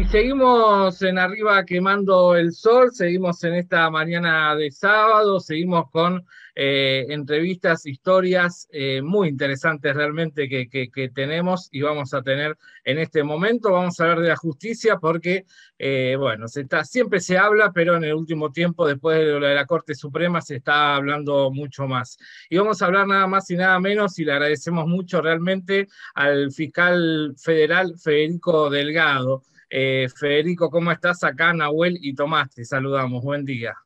Y seguimos en arriba quemando el sol, seguimos en esta mañana de sábado, seguimos con eh, entrevistas, historias eh, muy interesantes realmente que, tenemos y vamos a tener en este momento. Vamos a hablar de la justicia porque, eh, bueno, siempre se habla, pero en el último tiempo, después de lo de la Corte Suprema, se está hablando mucho más. Y vamos a hablar nada más y nada menos, y le agradecemos mucho realmente al fiscal federal Federico Delgado. Federico, ¿cómo estás? Acá Nahuel y Tomás, te saludamos. Buen día.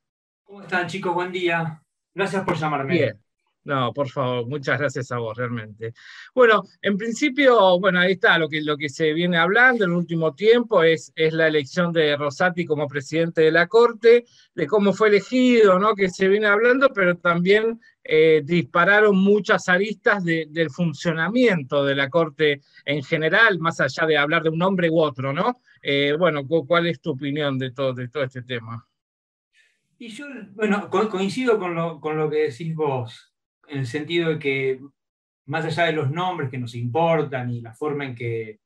¿Cómo están, chicos? Buen día. Gracias por llamarme. Bien. No, por favor, muchas gracias a vos, realmente. Bueno, en principio, bueno, ahí está, lo que, lo que se viene hablando en el último tiempo es, es la elección de Rosati como presidente de la Corte, de cómo fue elegido, ¿no? Que se viene hablando, pero también eh, dispararon muchas aristas del funcionamiento de la Corte en general, más allá de hablar de un hombre u otro, ¿no? Eh, bueno, ¿cuál es tu opinión de todo, de todo este tema? Y yo, bueno, coincido con lo, con lo que decís vos, en el sentido de que más allá de los nombres que nos importan y la forma en que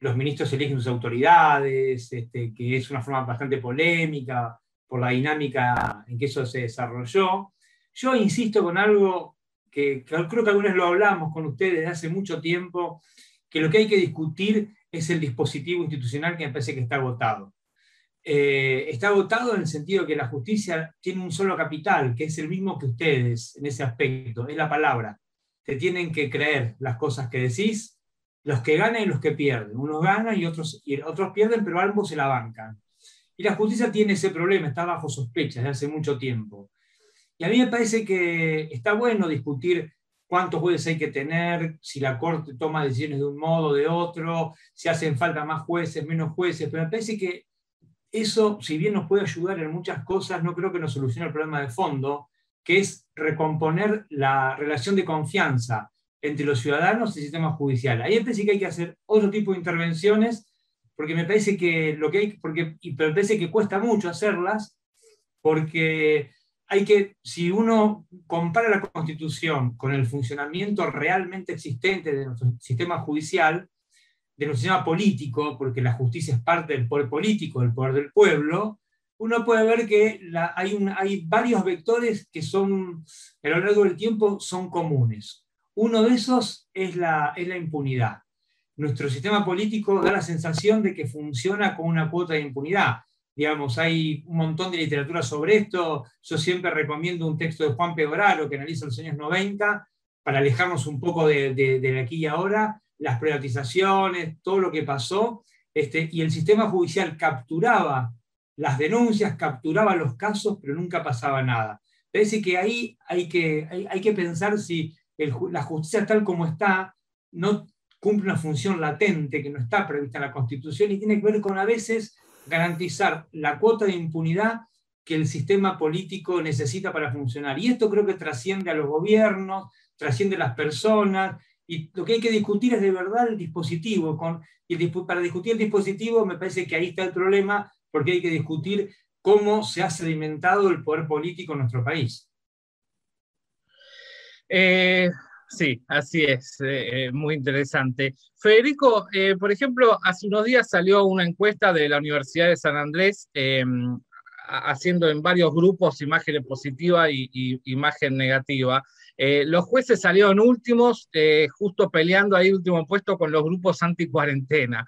los ministros eligen sus autoridades, este, que es una forma bastante polémica por la dinámica en que eso se desarrolló, yo insisto con algo que, que creo que algunos lo hablamos con ustedes desde hace mucho tiempo, que lo que hay que discutir es el dispositivo institucional que me parece que está agotado. Eh, está agotado en el sentido que la justicia tiene un solo capital, que es el mismo que ustedes en ese aspecto, es la palabra. Te tienen que creer las cosas que decís, los que ganan y los que pierden. Unos ganan y otros, y otros pierden, pero ambos se la bancan. Y la justicia tiene ese problema, está bajo sospecha desde hace mucho tiempo. Y a mí me parece que está bueno discutir cuántos jueces hay que tener, si la Corte toma decisiones de un modo o de otro, si hacen falta más jueces, menos jueces, pero me parece que eso, si bien nos puede ayudar en muchas cosas, no creo que nos solucione el problema de fondo, que es recomponer la relación de confianza entre los ciudadanos y el sistema judicial. Ahí parece que hay que hacer otro tipo de intervenciones, porque me parece que lo que hay, porque, me parece que cuesta mucho hacerlas, porque hay que, si uno compara la Constitución con el funcionamiento realmente existente de nuestro sistema judicial, de nuestro sistema político, porque la justicia es parte del poder político, del poder del pueblo, uno puede ver que hay, hay varios vectores que son, a lo largo del tiempo, son comunes. Uno de esos es la, es la impunidad. Nuestro sistema político da la sensación de que funciona con una cuota de impunidad digamos, hay un montón de literatura sobre esto. Yo siempre recomiendo un texto de Juan Pedoraro que analiza los años 90 para alejarnos un poco de, de, aquí y ahora, las privatizaciones, todo lo que pasó, este, y el sistema judicial capturaba las denuncias, capturaba los casos, pero nunca pasaba nada. Parece que ahí hay que, hay, que pensar si la justicia tal como está no cumple una función latente que no está prevista en la Constitución y tiene que ver con a veces garantizar la cuota de impunidad que el sistema político necesita para funcionar. Y esto creo que trasciende a los gobiernos, trasciende a las personas, y lo que hay que discutir es de verdad el dispositivo. Y para discutir el dispositivo me parece que ahí está el problema, porque hay que discutir cómo se ha sedimentado el poder político en nuestro país. Eh, Sí, así es, eh, eh, muy interesante. Federico, por ejemplo, hace unos días salió una encuesta de la Universidad de San Andrés em, haciendo en varios grupos imagen positiva y, imagen negativa. Los jueces salieron últimos, justo peleando ahí último puesto con los grupos anti-cuarentena.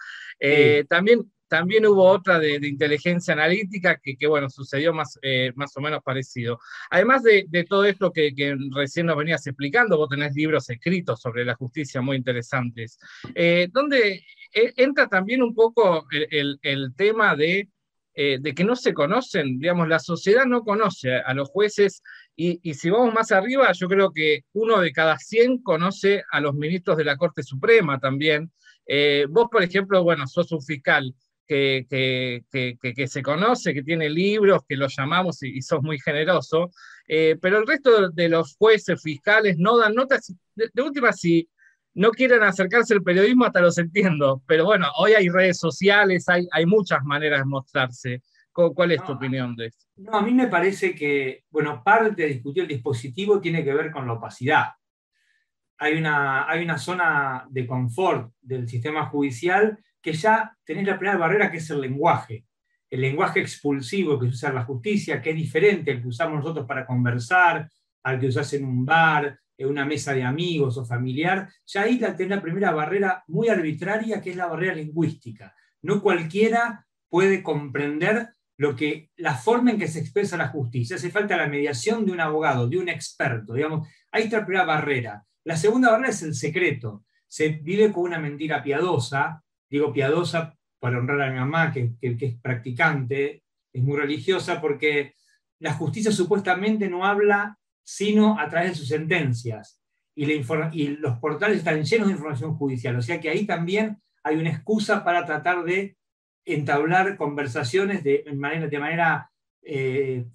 También también hubo otra de, inteligencia analítica que, bueno, sucedió más, eh, más o menos parecido. Además de, todo esto que, recién nos venías explicando, vos tenés libros escritos sobre la justicia muy interesantes, eh, donde eh, entra también un poco el, tema de, que no se conocen, digamos, la sociedad no conoce a los jueces y, si vamos más arriba, yo creo que uno de cada 100 conoce a los ministros de la Corte Suprema también. vos, por ejemplo, bueno, sos un fiscal que, se conoce, que tiene libros, que los llamamos y, sos muy generoso, eh, pero el resto de los jueces, fiscales, no dan notas. De, última, si no quieren acercarse al periodismo, hasta los entiendo, pero bueno, hoy hay redes sociales, hay muchas maneras de mostrarse. ¿Cuál es tu opinión de esto? No, a mí me parece que, bueno, parte de discutir el dispositivo tiene que ver con la opacidad. hay una, hay una zona de confort del sistema judicial que ya tenés la primera barrera que es el lenguaje. El lenguaje expulsivo que usa la justicia, que es diferente al que usamos nosotros para conversar, al que usás en un bar, en una mesa de amigos o familiar, ya ahí tenés la primera barrera muy arbitraria, que es la barrera lingüística. No cualquiera puede comprender lo que, la forma en que se expresa la justicia. Hace falta la mediación de un abogado, de un experto. Digamos, ahí está la primera barrera. La segunda barrera es el secreto. Se vive con una mentira piadosa, digo piadosa para honrar a mi mamá, que, es practicante, es muy religiosa, porque la justicia supuestamente no habla sino a través de sus sentencias. Y, los portales están llenos de información judicial. O sea que ahí también hay una excusa para tratar de entablar conversaciones de manera, de manera eh,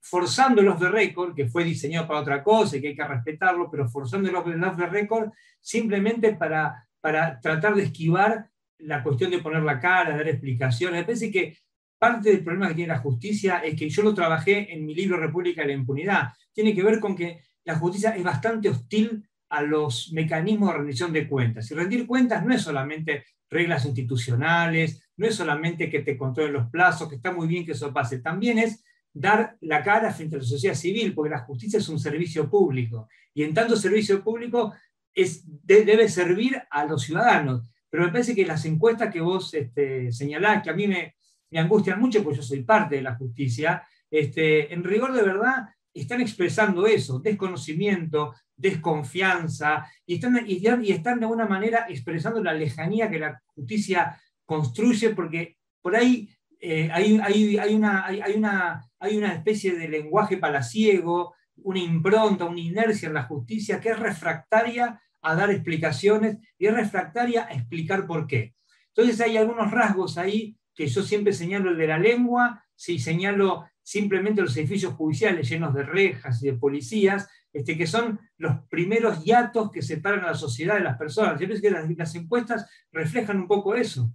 forzando el off the record, que fue diseñado para otra cosa y que hay que respetarlo, pero forzando el off the record simplemente para, para tratar de esquivar la cuestión de poner la cara, dar explicaciones. Me parece que parte del problema que tiene la justicia es que yo lo trabajé en mi libro República de la Impunidad. Tiene que ver con que la justicia es bastante hostil a los mecanismos de rendición de cuentas. Y rendir cuentas no es solamente reglas institucionales, no es solamente que te controlen los plazos, que está muy bien que eso pase, también es dar la cara frente a la sociedad civil, porque la justicia es un servicio público, y en tanto servicio público es, debe servir a los ciudadanos. Pero me parece que las encuestas que vos este, señalás, que a mí me, angustian mucho, porque yo soy parte de la justicia, este, en rigor de verdad están expresando eso, desconocimiento, desconfianza, y están, y, están de alguna manera expresando la lejanía que la justicia construye, porque por ahí eh, hay, hay, una, hay, una, hay una especie de lenguaje palaciego, una impronta, una inercia en la justicia que es refractaria a dar explicaciones y es refractaria a explicar por qué. Entonces hay algunos rasgos ahí que yo siempre señalo el de la lengua, si señalo simplemente los edificios judiciales llenos de rejas y de policías, este, que son los primeros hiatos que separan a la sociedad de las personas. Yo pienso que las, encuestas reflejan un poco eso.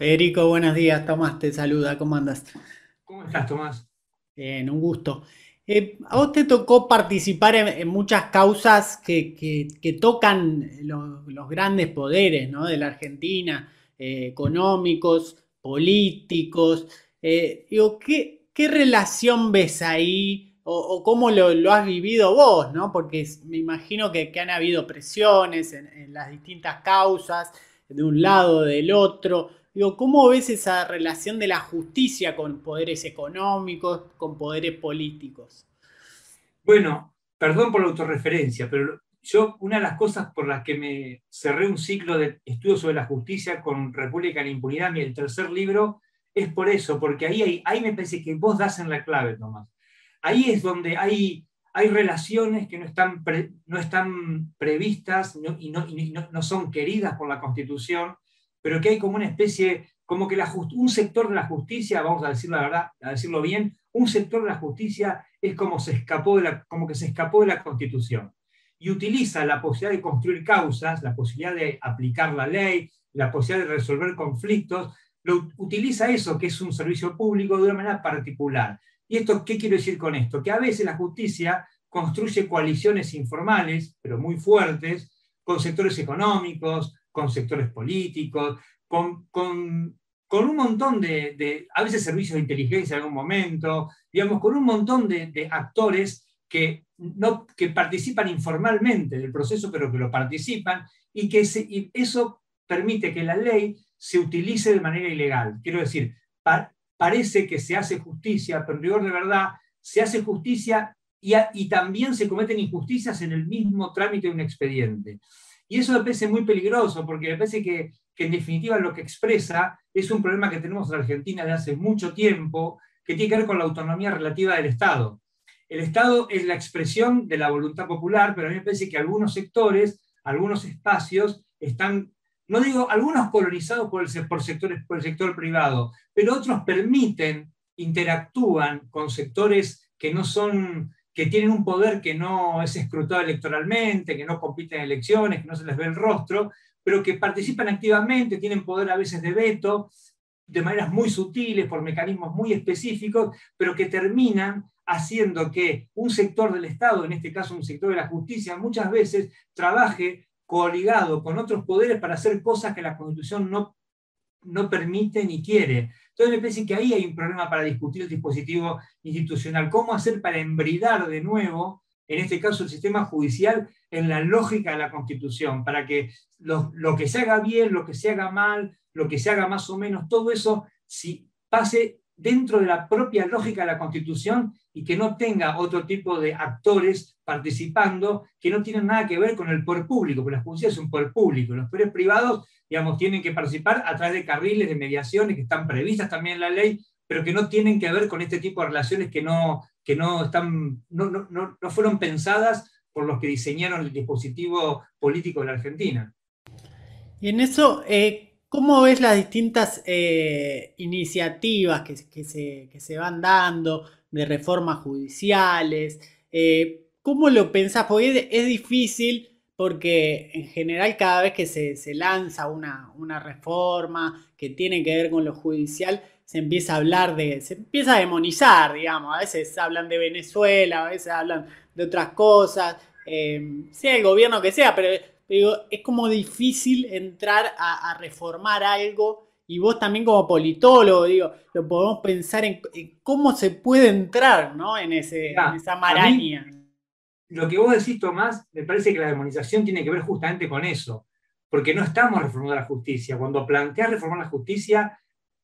Federico, buenos días. Tomás te saluda. ¿Cómo andas? ¿Cómo estás, Tomás? Bien, un gusto. Eh, a vos te tocó participar en, muchas causas que, tocan los, grandes poderes de la Argentina, eh, económicos, políticos. Eh, digo, ¿qué, relación ves ahí? O, cómo lo, has vivido vos, ¿no? Porque me imagino que, han habido presiones en, las distintas causas, de un lado, o del otro. Digo, ¿cómo ves esa relación de la justicia con poderes económicos, con poderes políticos? Bueno, perdón por la autorreferencia, pero yo una de las cosas por las que me cerré un ciclo de estudios sobre la justicia con República en la Impunidad, mi tercer libro, es por eso, porque ahí, ahí me parece que vos das en la clave, Tomás. Ahí es donde hay, hay relaciones que no están, no están previstas y, no, no, son queridas por la Constitución, pero que hay como una especie, como que la un sector de la justicia, vamos a decir la verdad, a decirlo bien, un sector de la justicia es como, se escapó de la, como que se escapó de la Constitución y utiliza la posibilidad de construir causas, la posibilidad de aplicar la ley, la posibilidad de resolver conflictos lo, utiliza eso, que es un servicio público, de una manera particular. ¿Y esto qué quiero decir con esto? Que a veces la justicia construye coaliciones informales, pero muy fuertes, con sectores económicos, con sectores políticos, con, con, con un montón de, de, a veces servicios de inteligencia en algún momento, digamos, con un montón de, actores que, no, que participan informalmente del proceso, pero que lo participan, y que eso permite que la ley se utilice de manera ilegal. Quiero decir, parece que se hace justicia, pero en rigor de verdad se hace justicia y, y, también se cometen injusticias en el mismo trámite de un expediente. Y eso me parece muy peligroso, porque me parece que, que en definitiva lo que expresa es un problema que tenemos en Argentina de hace mucho tiempo, que tiene que ver con la autonomía relativa del Estado. El Estado es la expresión de la voluntad popular, pero a mí me parece que algunos sectores, algunos espacios están no digo algunos colonizados por el, por, sectores, por el sector privado, pero otros permiten, interactúan con sectores que no son, que tienen un poder que no es escrutado electoralmente, que no compiten en elecciones, que no se les ve el rostro, pero que participan activamente, tienen poder a veces de veto, de maneras muy sutiles, por mecanismos muy específicos, pero que terminan haciendo que un sector del Estado, en este caso un sector de la justicia, muchas veces trabaje coligado con otros poderes para hacer cosas que la Constitución no, no permite ni quiere. Entonces me parece que ahí hay un problema para discutir el dispositivo institucional. ¿Cómo hacer para embridar de nuevo, en este caso el sistema judicial, en la lógica de la Constitución? Para que lo, que se haga bien, lo que se haga mal, lo que se haga más o menos, todo eso si pase dentro de la propia lógica de la Constitución y que no tenga otro tipo de actores participando que no tienen nada que ver con el poder público, porque la justicia es un poder público. Los poderes privados, digamos, tienen que participar a través de carriles de mediaciones que están previstas también en la ley, pero que no tienen que ver con este tipo de relaciones que no, que no, están, no, no, no fueron pensadas por los que diseñaron el dispositivo político de la Argentina. Y en eso, eh, ¿Cómo ves las distintas eh, iniciativas que, se, van dando de reformas judiciales? Eh, ¿Cómo lo pensás? Porque es, difícil porque en general cada vez que se, lanza una, reforma que tiene que ver con lo judicial, se empieza a hablar de, se empieza a demonizar, digamos, a veces hablan de Venezuela, a veces hablan de otras cosas, eh, sea el gobierno que sea, pero digo, es como difícil entrar a, reformar algo y vos también como politólogo, digo, lo podemos pensar en, cómo se puede entrar ¿no? en, ese, esa maraña. Lo que vos decís, Tomás, me parece que la demonización tiene que ver justamente con eso, porque no estamos reformando la justicia. Cuando planteas reformar la justicia,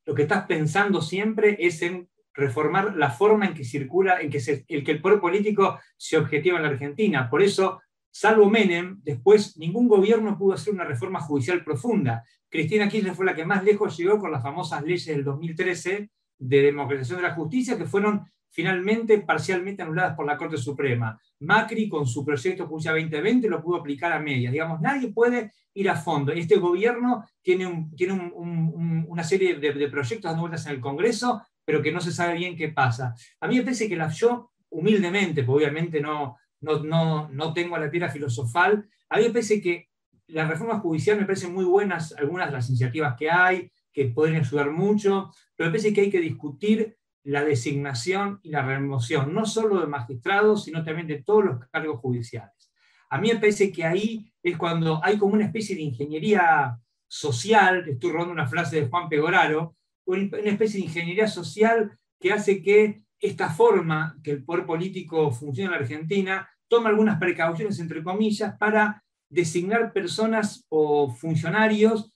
lo que estás pensando siempre es en reformar la forma en que circula, en que, el, que el poder político se objetiva en la Argentina. Por eso Salvo Menem, después ningún gobierno pudo hacer una reforma judicial profunda. Cristina Kirchner fue la que más lejos llegó con las famosas leyes del 2013 de democratización de la justicia, que fueron finalmente parcialmente anuladas por la Corte Suprema. Macri, con su proyecto Justicia 2020, lo pudo aplicar a medias. Digamos, nadie puede ir a fondo. Este gobierno tiene, tiene una serie de, proyectos dando vueltas en el Congreso, pero que no se sabe bien qué pasa. A mí me parece que la, yo, humildemente, obviamente no, no, no, tengo la piedra filosofal. A mí me parece que la reforma judicial me parecen muy buenas algunas de las iniciativas que hay, que pueden ayudar mucho, pero me parece que hay que discutir la designación y la remoción, no solo de magistrados, sino también de todos los cargos judiciales. A mí me parece que ahí es cuando hay como una especie de ingeniería social, estoy robando una frase de Juan Pegoraro, una especie de ingeniería social que hace que esta forma que el poder político funciona en la Argentina toma algunas precauciones, entre comillas, para designar personas o funcionarios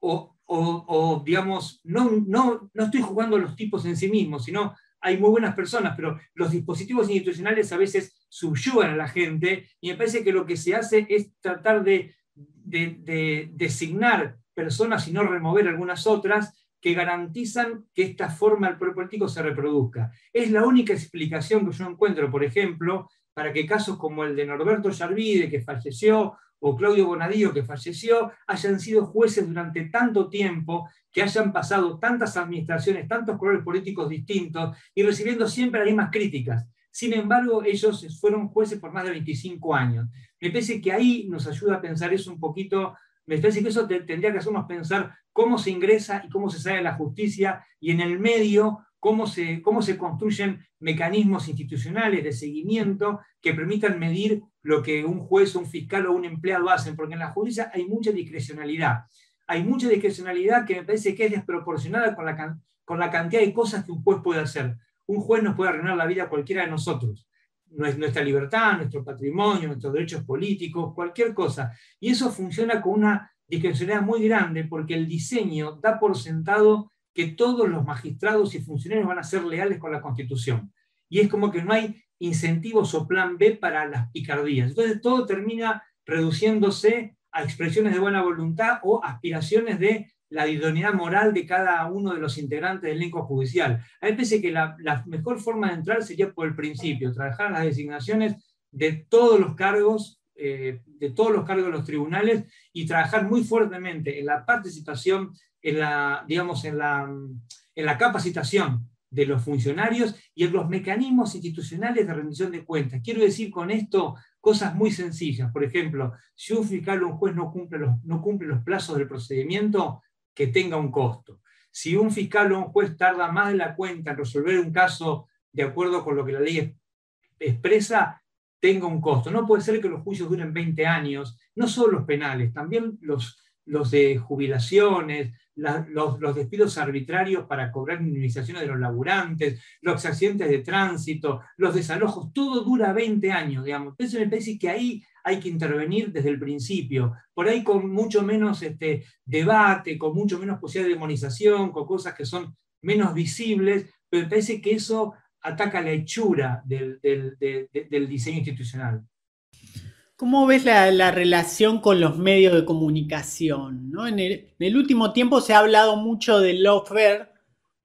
o, digamos, no, no, no estoy jugando los tipos en sí mismos, sino hay muy buenas personas, pero los dispositivos institucionales a veces subyugan a la gente y me parece que lo que se hace es tratar de, de designar personas y no remover algunas otras que garantizan que esta forma del poder político se reproduzca. Es la única explicación que yo encuentro, por ejemplo, para que casos como el de Norberto Yarvide, que falleció, o Claudio Bonadío, que falleció, hayan sido jueces durante tanto tiempo, que hayan pasado tantas administraciones, tantos colores políticos distintos y recibiendo siempre las mismas críticas. Sin embargo, ellos fueron jueces por más de 25 años. Me parece que ahí nos ayuda a pensar eso un poquito me parece que eso tendría que hacernos pensar cómo se ingresa y cómo se sale de la justicia y en el medio cómo se, cómo se construyen mecanismos institucionales de seguimiento que permitan medir lo que un juez, un fiscal o un empleado hacen, porque en la justicia hay mucha discrecionalidad. Hay mucha discrecionalidad que me parece que es desproporcionada con la, con la cantidad de cosas que un juez puede hacer. Un juez nos puede arruinar la vida a cualquiera de nosotros nuestra libertad, nuestro patrimonio, nuestros derechos políticos, cualquier cosa. Y eso funciona con una discrecionalidad muy grande porque el diseño da por sentado que todos los magistrados y funcionarios van a ser leales con la Constitución. Y es como que no hay incentivos o plan B para las picardías. Entonces todo termina reduciéndose a expresiones de buena voluntad o aspiraciones de la idoneidad moral de cada uno de los integrantes del elenco judicial. A mí me parece que la, mejor forma de entrar sería por el principio, trabajar las designaciones de todos los cargos, eh, de todos los cargos de los tribunales y trabajar muy fuertemente en la participación, en la, digamos, en la, en la capacitación de los funcionarios y en los mecanismos institucionales de rendición de cuentas. Quiero decir con esto cosas muy sencillas. Por ejemplo, si un fiscal o un juez no cumple los, no cumple los plazos del procedimiento, que tenga un costo. Si un fiscal o un juez tarda más de la cuenta en resolver un caso de acuerdo con lo que la ley expresa, tenga un costo. No puede ser que los juicios duren 20 años, no solo los penales, también los, los de jubilaciones, los, despidos arbitrarios para cobrar indemnizaciones de los laburantes, los accidentes de tránsito, los desalojos, todo dura 20 años, digamos. Entonces me parece que ahí hay que intervenir desde el principio, por ahí con mucho menos este, debate, con mucho menos posibilidad de demonización, con cosas que son menos visibles, pero me parece que eso ataca la hechura del, del diseño institucional. ¿Cómo ves la, relación con los medios de comunicación? En, el, último tiempo se ha hablado mucho del lawfare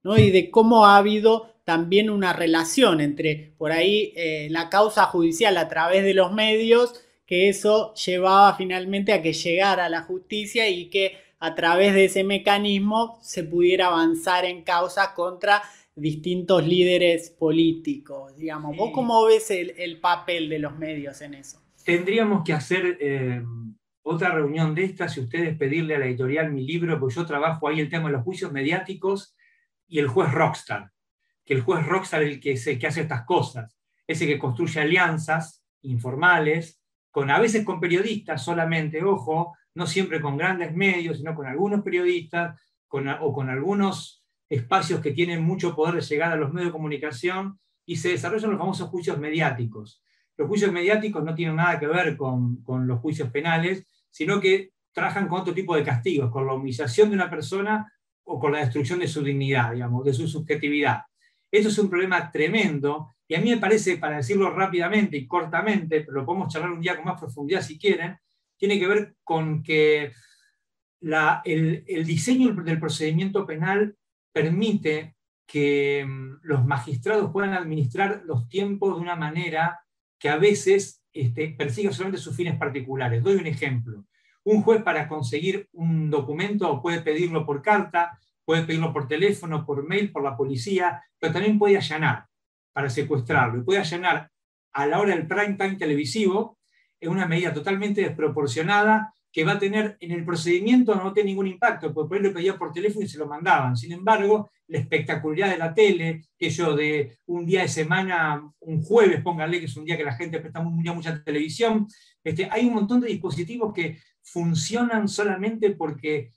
¿no? y de cómo ha habido también una relación entre por ahí eh, la causa judicial a través de los medios, que eso llevaba finalmente a que llegara a la justicia y que a través de ese mecanismo se pudiera avanzar en causa contra distintos líderes políticos. Digamos, ¿vos cómo ves el papel de los medios en eso? Tendríamos que hacer eh, otra reunión de estas y ustedes pedirle a la editorial mi libro, porque yo trabajo ahí el tema de los juicios mediáticos y el juez rockstar, que el juez rockstar es el que, que hace estas cosas, ese que construye alianzas informales, con, a veces con periodistas solamente, ojo, no siempre con grandes medios, sino con algunos periodistas o con algunos espacios que tienen mucho poder de llegar a los medios de comunicación y se desarrollan los famosos juicios mediáticos los juicios mediáticos no tienen nada que ver con, los juicios penales, sino que trabajan con otro tipo de castigos, con la humillación de una persona o con la destrucción de su dignidad, digamos, de su subjetividad. Eso es un problema tremendo y a mí me parece, para decirlo rápidamente y cortamente, pero lo podemos charlar un día con más profundidad si quieren, tiene que ver con que el, el diseño del procedimiento penal permite que mm, los magistrados puedan administrar los tiempos de una manera que a veces este, persigue solamente sus fines particulares. Doy un ejemplo. Un juez para conseguir un documento puede pedirlo por carta, puede pedirlo por teléfono, por mail, por la policía, pero también puede allanar para secuestrarlo. Y puede allanar a la hora del prime time televisivo en una medida totalmente desproporcionada que va a tener en el procedimiento no tiene ningún impacto, porque por ahí lo pedía por teléfono y se lo mandaban. Sin embargo, la espectacularidad de la tele, que yo de un día de semana, un jueves, pónganle que es un día que la gente presta mucha, mucha televisión, este, hay un montón de dispositivos que funcionan solamente porque,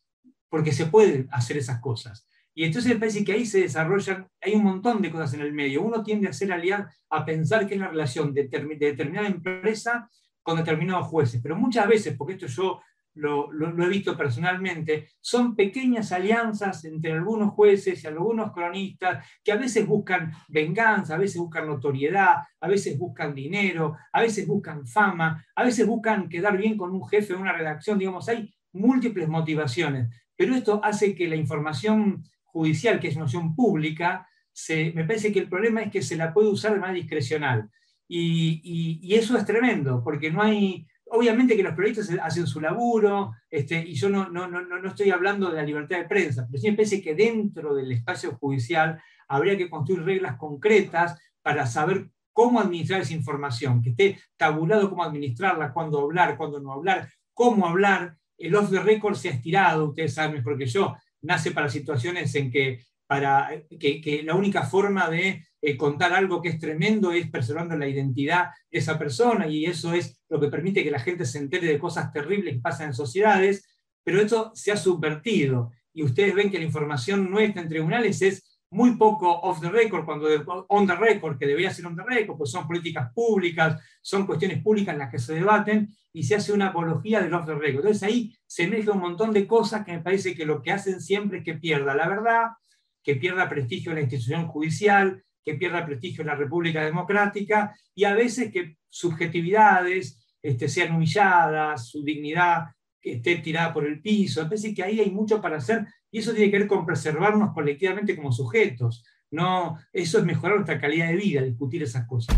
porque se pueden hacer esas cosas. Y entonces me parece que ahí se desarrollan, hay un montón de cosas en el medio. Uno tiende a ser aliado, a pensar que es la relación de, de determinada empresa con determinados jueces, pero muchas veces, porque esto yo lo, he visto personalmente, son pequeñas alianzas entre algunos jueces y algunos cronistas que a veces buscan venganza, a veces buscan notoriedad, a veces buscan dinero, a veces buscan fama, a veces buscan quedar bien con un jefe de una redacción, digamos, hay múltiples motivaciones, pero esto hace que la información judicial, que es noción pública, se, me parece que el problema es que se la puede usar de manera discrecional. Y, eso es tremendo, porque no hay, obviamente que los periodistas hacen su laburo, este, y yo no, no, no, no estoy hablando de la libertad de prensa, pero sí me parece que dentro del espacio judicial habría que construir reglas concretas para saber cómo administrar esa información, que esté tabulado cómo administrarla, cuándo hablar, cuándo no hablar, cómo hablar. El off the record se ha estirado, ustedes saben mejor que yo, nace para situaciones en que, para, que, que la única forma de eh, contar algo que es tremendo es preservando la identidad de esa persona y eso es lo que permite que la gente se entere de cosas terribles que pasan en sociedades, pero eso se ha subvertido y ustedes ven que la información nuestra en tribunales es muy poco off the record, cuando on the record, que debería ser on the record, pues son políticas públicas, son cuestiones públicas en las que se debaten y se hace una apología del off the record. Entonces ahí se mezcla un montón de cosas que me parece que lo que hacen siempre es que pierda la verdad, que pierda prestigio en la institución judicial, que pierda prestigio en la República Democrática y a veces que subjetividades este, sean humilladas, su dignidad esté tirada por el piso. Me parece que ahí hay mucho para hacer y eso tiene que ver con preservarnos colectivamente como sujetos. No, eso es mejorar nuestra calidad de vida, discutir esas cosas.